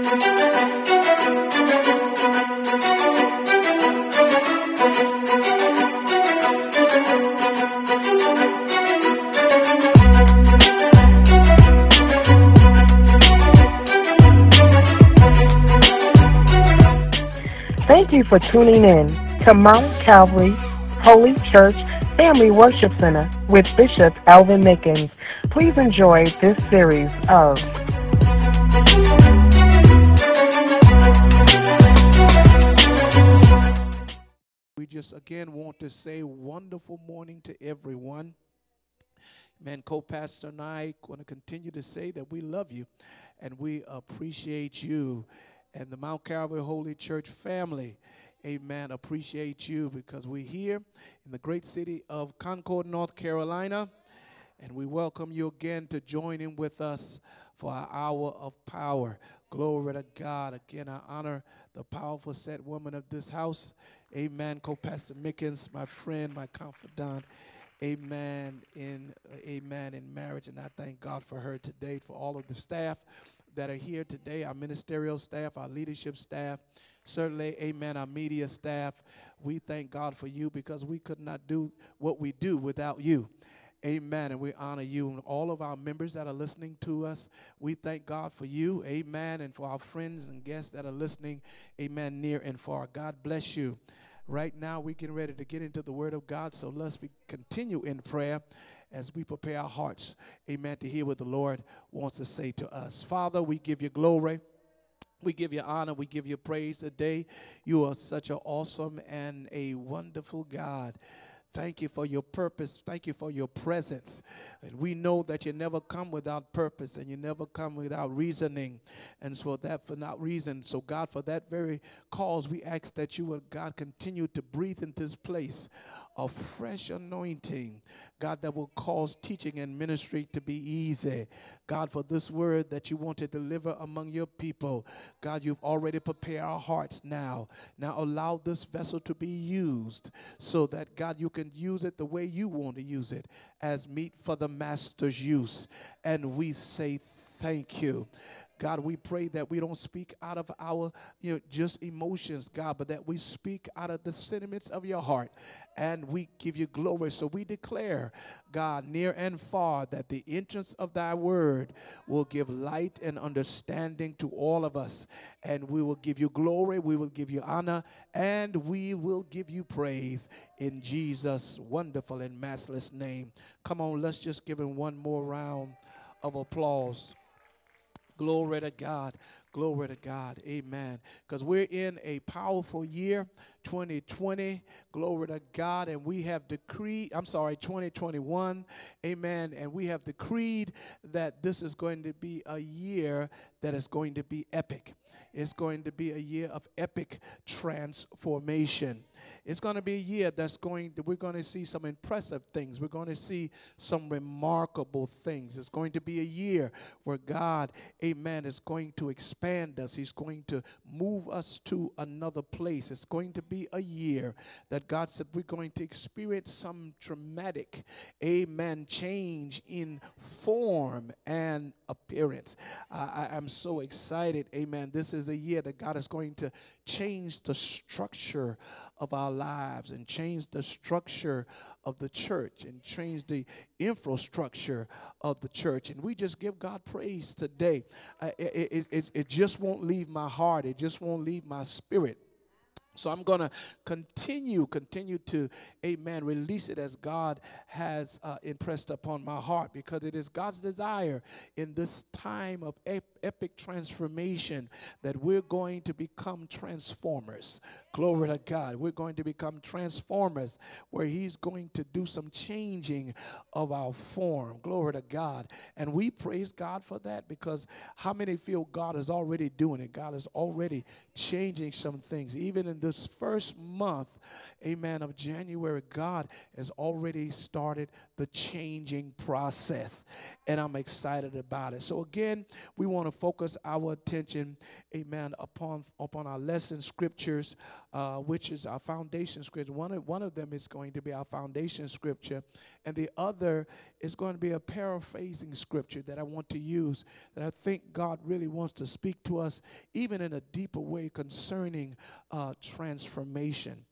Thank you for tuning in to Mount Calvary Holy Church Family Worship Center with Bishop Elvin Mickens. Please enjoy this series of just again want to say wonderful morning to everyone. Man, co-pastor and I want to continue to say that we love you and we appreciate you and the Mount Calvary Holy Church family. Amen. Appreciate you because we're here in the great city of Concord, North Carolina, and we welcome you again to join in with us for our hour of power. Glory to God. Again, I honor the powerful set woman of this house. Amen. Co-pastor Mickens, my friend, my confidant. Amen. In uh, amen in marriage, and I thank God for her today, for all of the staff that are here today, our ministerial staff, our leadership staff, certainly, amen, our media staff. We thank God for you because we could not do what we do without you. Amen. And we honor you and all of our members that are listening to us. We thank God for you. Amen. And for our friends and guests that are listening. Amen. Near and far. God bless you. Right now, we're getting ready to get into the Word of God. So let's be, continue in prayer as we prepare our hearts. Amen. To hear what the Lord wants to say to us. Father, we give you glory. We give you honor. We give you praise today. You are such an awesome and a wonderful God. Thank you for your purpose. Thank you for your presence. And we know that you never come without purpose and you never come without reasoning. And so that for that reason, so God, for that very cause, we ask that you would, God, continue to breathe in this place a fresh anointing, God, that will cause teaching and ministry to be easy. God, for this word that you want to deliver among your people, God, you've already prepared our hearts now. Now allow this vessel to be used so that, God, you can use it the way you want to use it as meat for the master's use. And we say thank you. God, we pray that we don't speak out of our, you know, just emotions, God, but that we speak out of the sentiments of your heart and we give you glory. So we declare, God, near and far, that the entrance of thy word will give light and understanding to all of us. And we will give you glory, we will give you honor, and we will give you praise in Jesus' wonderful and matchless name. Come on, let's just give him one more round of applause. Glory to God. Glory to God. Amen. Because we're in a powerful year, 2020. Glory to God. And we have decreed, I'm sorry, 2021. Amen. And we have decreed that this is going to be a year that is going to be epic. It's going to be a year of epic transformation. It's going to be a year that's going to, we're going to see some impressive things. We're going to see some remarkable things. It's going to be a year where God, amen, is going to expand us. He's going to move us to another place. It's going to be a year that God said we're going to experience some dramatic, amen, change in form and appearance. I, I, am so excited, amen. This is a year that God is going to change the structure of our lives and change the structure of the church and change the infrastructure of the church. And we just give God praise today. Uh, it, it, it just won't leave my heart, it just won't leave my spirit. So I'm going to continue, continue to, amen, release it as God has uh, impressed upon my heart because it is God's desire in this time of ep- epic transformation that we're going to become transformers. Glory to God. We're going to become transformers where He's going to do some changing of our form. Glory to God. And we praise God for that because how many feel God is already doing it? God is already changing some things, even in this this first month, amen, of January, God has already started the changing process. And I'm excited about it. So, again, we want to focus our attention, amen, upon, upon our lesson scriptures, uh, which is our foundation scripture. One of, one of them is going to be our foundation scripture, and the other is going to be a paraphrasing scripture that I want to use that I think God really wants to speak to us, even in a deeper way, concerning uh, transformation.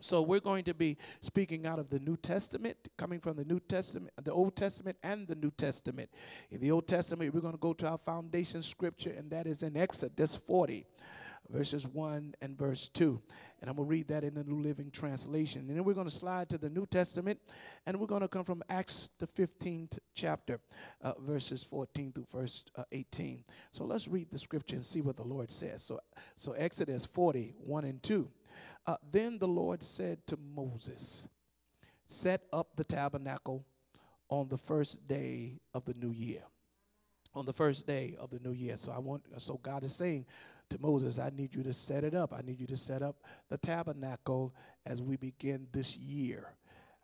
So we're going to be speaking out of the New Testament, coming from the New Testament, the Old Testament and the New Testament. In the Old Testament, we're going to go to our foundation scripture, and that is in Exodus 40 verses 1 and verse 2. And I'm going to read that in the New Living Translation. And then we're going to slide to the New Testament, and we're going to come from Acts, the 15th chapter, uh, verses 14 through verse uh, 18. So let's read the scripture and see what the Lord says. So, so Exodus 40, 1 and 2. Uh, then the Lord said to Moses, Set up the tabernacle on the first day of the new year. On the first day of the new year. So I want so God is saying, to Moses, I need you to set it up. I need you to set up the tabernacle as we begin this year.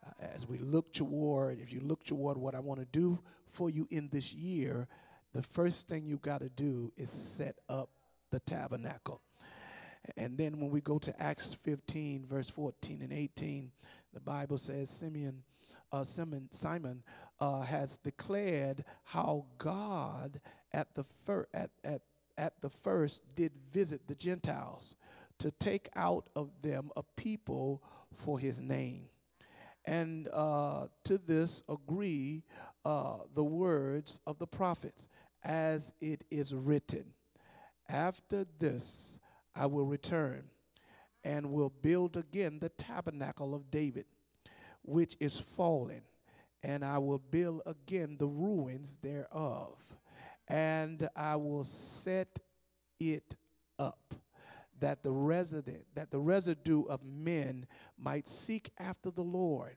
Uh, as we look toward, if you look toward what I want to do for you in this year, the first thing you got to do is set up the tabernacle. And then when we go to Acts 15, verse 14 and 18, the Bible says Simeon, uh, Simon, Simon uh, has declared how God at the fir- at, at at the first did visit the Gentiles to take out of them a people for his name. And uh, to this agree uh, the words of the prophets, as it is written After this I will return and will build again the tabernacle of David, which is fallen, and I will build again the ruins thereof and I will set it up that the resident that the residue of men might seek after the Lord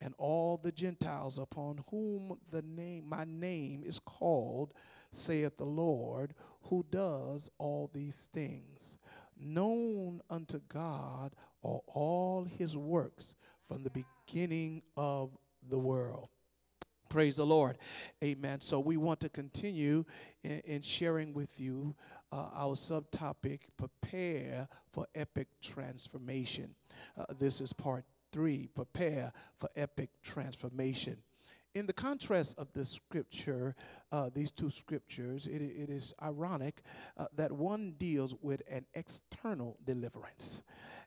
and all the Gentiles upon whom the name my name is called saith the Lord who does all these things known unto God are all his works from the beginning of the world Praise the Lord. Amen. So we want to continue in, in sharing with you uh, our subtopic prepare for epic transformation. Uh, this is part three prepare for epic transformation. In the contrast of the scripture, uh, these two scriptures, it, it is ironic uh, that one deals with an external deliverance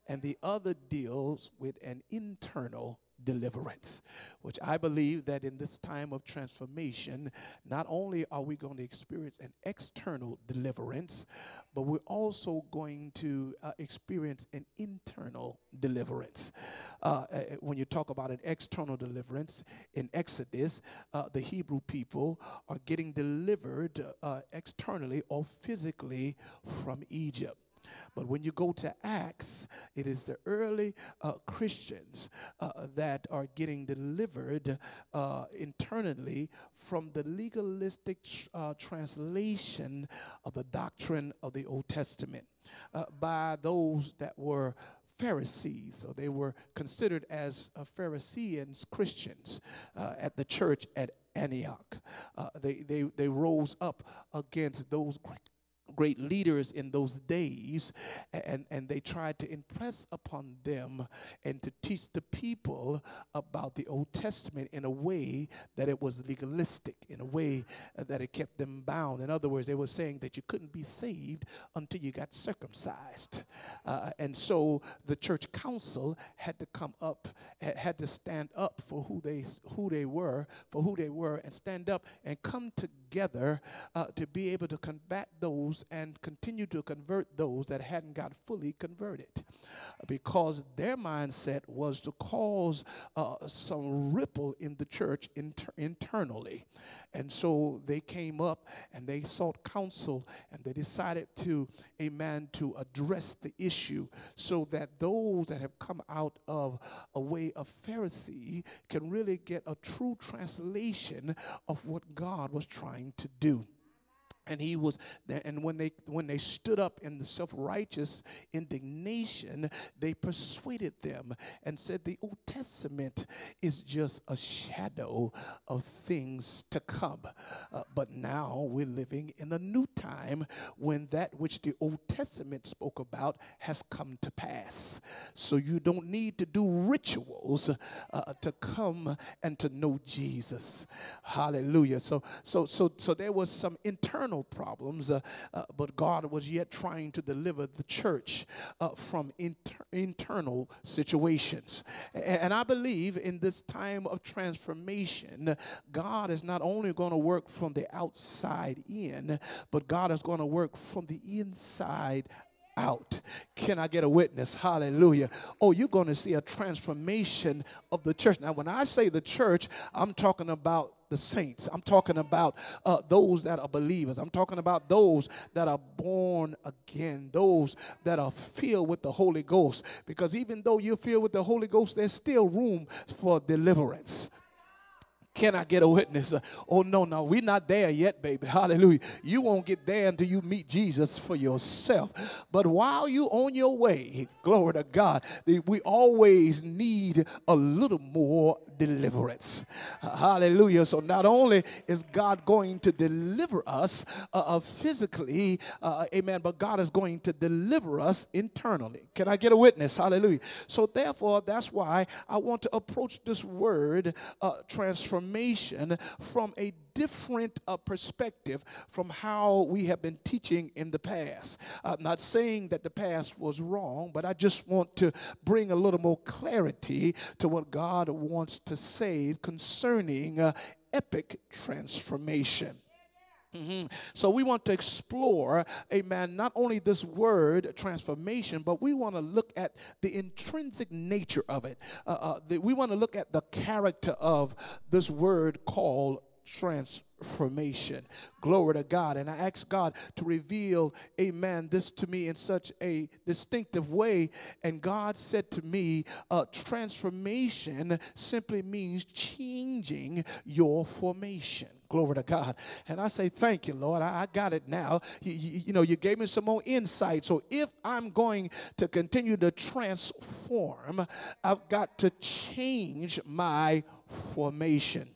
and the other deals with an internal deliverance, which I believe that in this time of transformation, not only are we going to experience an external deliverance, but we're also going to uh, experience an internal deliverance. Uh, uh, when you talk about an external deliverance in Exodus, uh, the Hebrew people are getting delivered uh, externally or physically from Egypt. But when you go to Acts, it is the early uh, Christians uh, that are getting delivered uh, internally from the legalistic uh, translation of the doctrine of the Old Testament uh, by those that were Pharisees, so they were considered as uh, Christians uh, at the church at Antioch. Uh, they, they, they rose up against those great leaders in those days and, and they tried to impress upon them and to teach the people about the Old Testament in a way that it was legalistic, in a way that it kept them bound. In other words, they were saying that you couldn't be saved until you got circumcised. Uh, and so the church council had to come up, had to stand up for who they who they were, for who they were, and stand up and come together uh, to be able to combat those and continue to convert those that hadn't got fully converted because their mindset was to cause uh, some ripple in the church inter- internally. And so they came up and they sought counsel and they decided to, amen, to address the issue so that those that have come out of a way of Pharisee can really get a true translation of what God was trying to do. And he was and when they when they stood up in the self-righteous indignation they persuaded them and said the old testament is just a shadow of things to come. Uh, but now we're living in a new time when that which the old testament spoke about has come to pass. So you don't need to do rituals uh, to come and to know jesus. Hallelujah. So so so so there was some internal problems, uh, uh, but God was yet trying to deliver the church uh, from inter- internal situations. And I believe in this time of transformation, God is not only going to work from the outside in, but God is going to work from the inside out. Can I get a witness? Hallelujah. Oh, you're going to see a transformation of the church. Now, when I say the church, I'm talking about the saints. I'm talking about uh, those that are believers. I'm talking about those that are born again, those that are filled with the Holy Ghost. Because even though you're filled with the Holy Ghost, there's still room for deliverance. Can I get a witness? Oh, no, no, we're not there yet, baby. Hallelujah. You won't get there until you meet Jesus for yourself. But while you're on your way, glory to God, we always need a little more deliverance. Hallelujah. So not only is God going to deliver us uh, uh, physically, uh, amen, but God is going to deliver us internally. Can I get a witness? Hallelujah. So therefore, that's why I want to approach this word uh, transformation from a different uh, perspective from how we have been teaching in the past. I'm not saying that the past was wrong, but I just want to bring a little more clarity to what God wants to say concerning uh, epic transformation. Mm-hmm. So we want to explore, amen, not only this word transformation, but we want to look at the intrinsic nature of it. Uh, uh, the, we want to look at the character of this word called transformation. Glory to God. And I ask God to reveal, amen, this to me in such a distinctive way. And God said to me, uh, transformation simply means changing your formation. Glory to God. And I say, Thank you, Lord. I, I got it now. You, you, you, know, you gave me some more insight. So if I'm going to continue to transform, I've got to change my formation.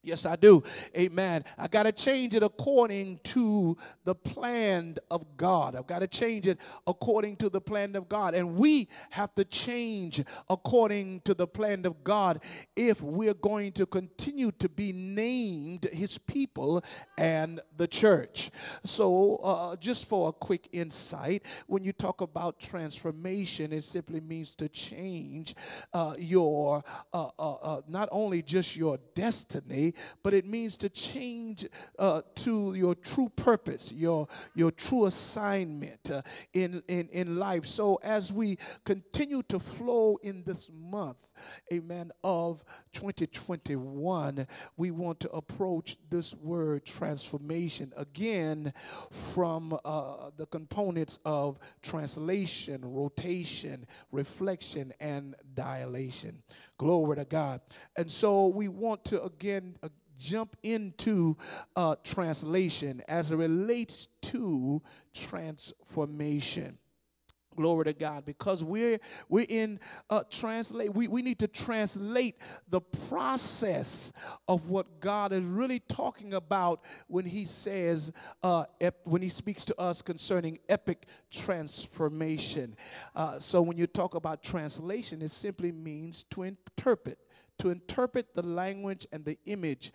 Yes, I do. Amen. I got to change it according to the plan of God. I've got to change it according to the plan of God. And we have to change according to the plan of God if we're going to continue to be named his people and the church. So, uh, just for a quick insight, when you talk about transformation, it simply means to change uh, your, uh, uh, uh not only just your destiny but it means to change uh, to your true purpose, your, your true assignment uh, in, in, in life. So as we continue to flow in this month, amen, of 2021, we want to approach this word transformation again from uh, the components of translation, rotation, reflection, and dilation. Glory to God. And so we want to again jump into uh, translation as it relates to transformation. Glory to God. Because we're we're in uh, translate. We, we need to translate the process of what God is really talking about when He says uh, ep- when He speaks to us concerning epic transformation. Uh, so when you talk about translation, it simply means to interpret to interpret the language and the image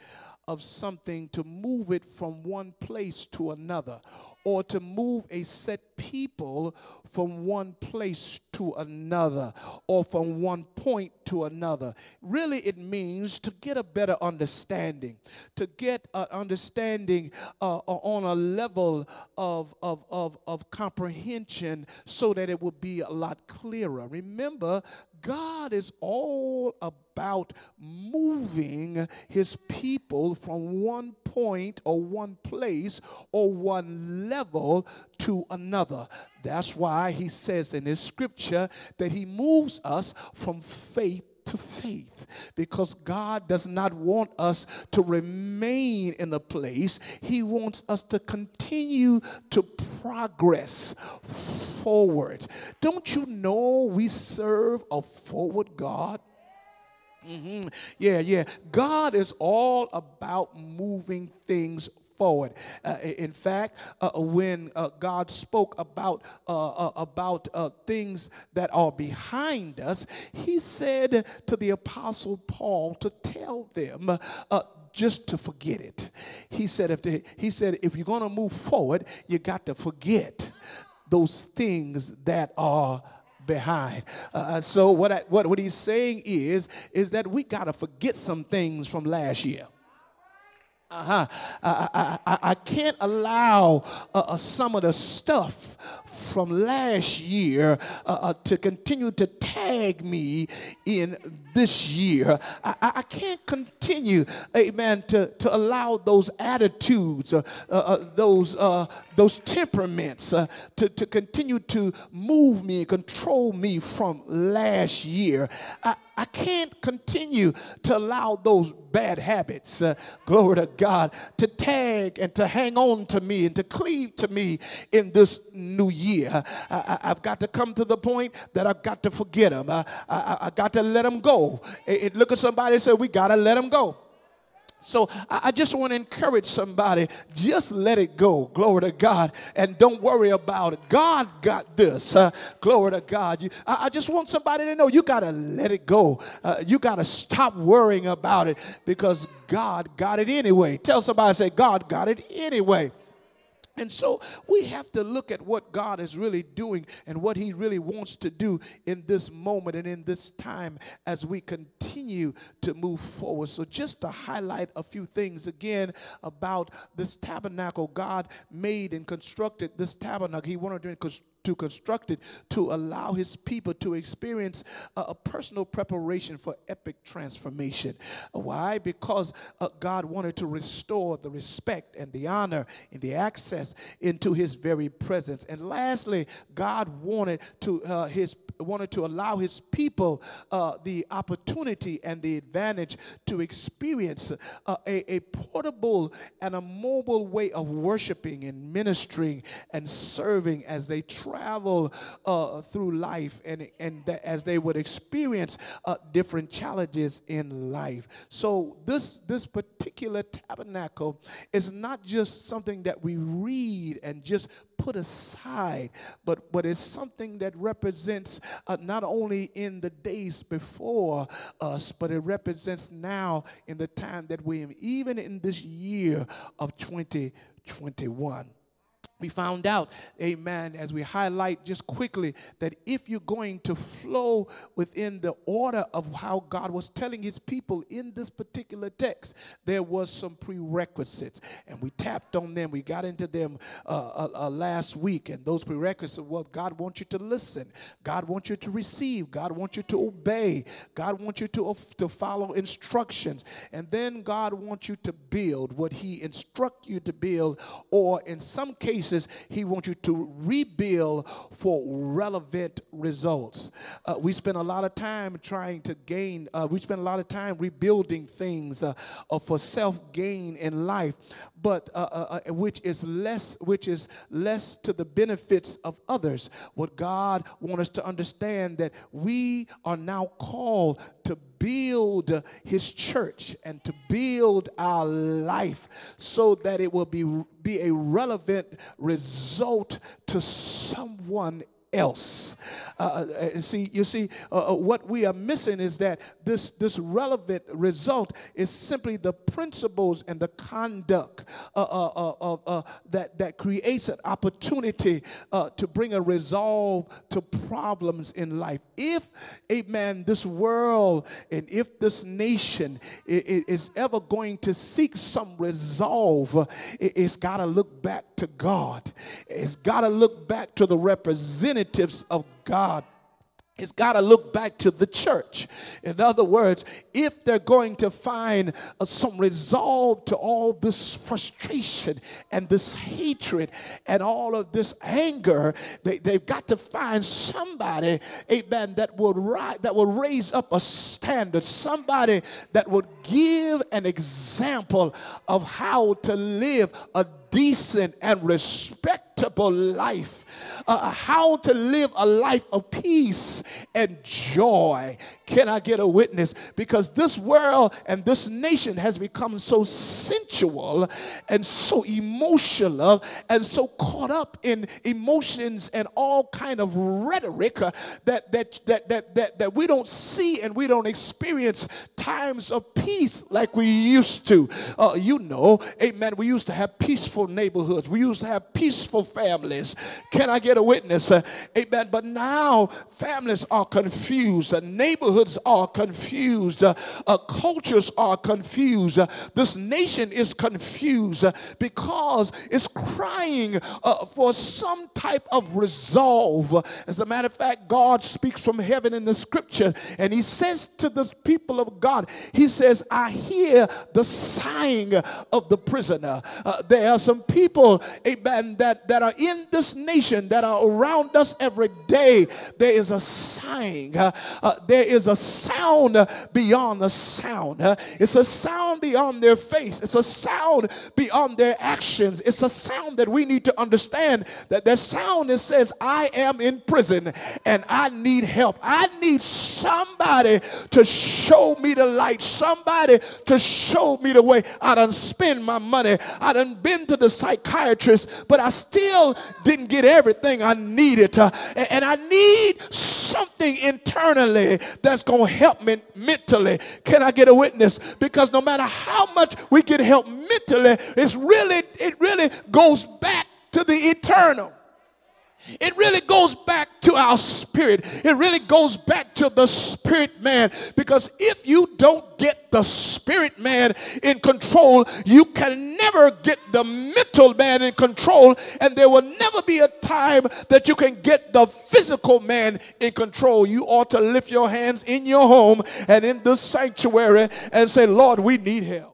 of something to move it from one place to another or to move a set people from one place to another or from one point to another. Really, it means to get a better understanding, to get an understanding uh, on a level of, of, of, of comprehension so that it will be a lot clearer. Remember, God is all about moving his people from one point or one place or one level to another. That's why he says in his scripture that he moves us from faith to faith because God does not want us to remain in a place. He wants us to continue to progress forward. Don't you know we serve a forward God? Mm-hmm. Yeah, yeah. God is all about moving things forward. Uh, in fact, uh, when uh, God spoke about uh, uh, about uh, things that are behind us, He said to the Apostle Paul to tell them just to forget it. He said, if they, he said, if you're going to move forward, you got to forget those things that are behind. Uh, so what, I, what what he's saying is is that we got to forget some things from last year. Uh-huh. I, I, I, I can't allow uh, uh, some of the stuff from last year uh, uh, to continue to tag me in this year. I, I can't continue, amen, to, to allow those attitudes, uh, uh, those, those temperaments to, to continue to move me and control me from last year. I, I can't continue to allow those bad habits, uh, glory to God, to tag and to hang on to me and to cleave to me in this new year. I, have got to come to the point that I've got to forget them. I, I, I got to let them go. It, it, look at somebody and say, We got to let them go. So I just want to encourage somebody, just let it go. Glory to God. And don't worry about it. God got this. Uh, glory to God. You, I, I, just want somebody to know you got to let it go. Uh, you got to stop worrying about it because God got it anyway. Tell somebody, say, God got it anyway. And so we have to look at what God is really doing and what He really wants to do in this moment and in this time as we continue to move forward. So, just to highlight a few things again about this tabernacle, God made and constructed this tabernacle. He wanted to to construct it to allow his people to experience a, personal preparation for epic transformation. Why? Because uh, God wanted to restore the respect and the honor and the access into his very presence. And lastly, God wanted to uh, his wanted to allow his people uh, the opportunity and the advantage to experience uh, a, a portable and a mobile way of worshiping and ministering and serving as they travel uh, through life and, and as they would experience uh, different challenges in life. So this, this particular tabernacle is not just something that we read and just put aside, but, but it's something that represents uh, not only in the days before us, but it represents now in the time that we are, even in this year of 2021 we found out, amen, as we highlight just quickly, that if you're going to flow within the order of how God was telling his people in this particular text, there was some prerequisites. And we tapped on them, we got into them uh, uh, uh, last week. And those prerequisites, well, God wants you to listen, God wants you to receive, God wants you to obey, God wants you to, to follow instructions. And then God wants you to build what he instruct you to build, or in some cases, cases, He wants you to rebuild for relevant results. Uh, we spend a lot of time trying to gain, uh, we spend a lot of time rebuilding things uh, uh for self gain in life, but uh, uh, which is less, which is less to the benefits of others. What God wants us to understand that we are now called to build his church and to build our life so that it will be, be a relevant result to someone else. Uh, uh see, you see, uh, uh, what we are missing is that this, this relevant result is simply the principles and the conduct uh, uh, uh that, that creates an opportunity to bring a resolve to problems in life. If, amen, this world and if this nation is ever going to seek some resolve, it's got to look back to God. It's got to look back to the representative representatives of God it's got to look back to the church. In other words, if they're going to find uh, some resolve to all this frustration and this hatred and all of this anger, they, they've got to find somebody, amen, that will, ri- that will raise up a standard, somebody that would give an example of how to live a decent and respectable life, uh, how to live a life of peace and joy. Can I get a witness? Because this world and this nation has become so sensual and so emotional and so caught up in emotions and all kind of rhetoric uh, that, that, that, that, that, that we don't see and we don't experience times of peace like we used to. Uh, you know, amen, we used to have peaceful neighborhoods. We used to have peaceful families. Can I get a witness? Uh, amen. But now families are confused. Uh, neighborhoods are confused. Uh, uh cultures are confused. Uh, this nation is confused uh, because it's crying for some type of resolve. As a matter of fact, God speaks from heaven in the scripture and he says to the people of God, he says, I hear the sighing of the prisoner. there are some people, amen, that, that are in this nation, that are around us every day, there is a sighing. Uh, uh, there is a sound beyond the sound. It's a sound beyond their face. It's a sound beyond their actions. It's a sound that we need to understand that their sound that says, I am in prison and I need help. I need somebody to show me the light, somebody to show me the way. I done spend my money. I done been to the psychiatrist, but I still didn't get everything I needed. Uh, and I need something internally that's going to help me mentally. Can I get a witness? Because no matter how much we get help mentally, it's really, it really goes back to the eternal. It really goes back to our spirit. It really goes back to the spirit man. Because if you don't get the spirit man in control, you can never get the mental man in control. And there will never be a time that you can get the physical man in control. You ought to lift your hands in your home and in the sanctuary and say, Lord, we need help.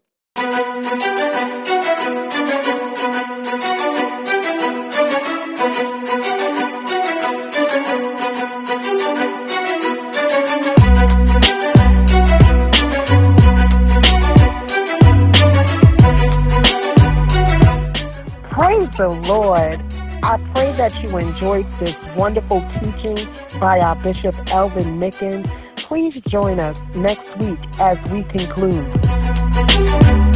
The Lord. I pray that you enjoyed this wonderful teaching by our Bishop Elvin Mickens. Please join us next week as we conclude.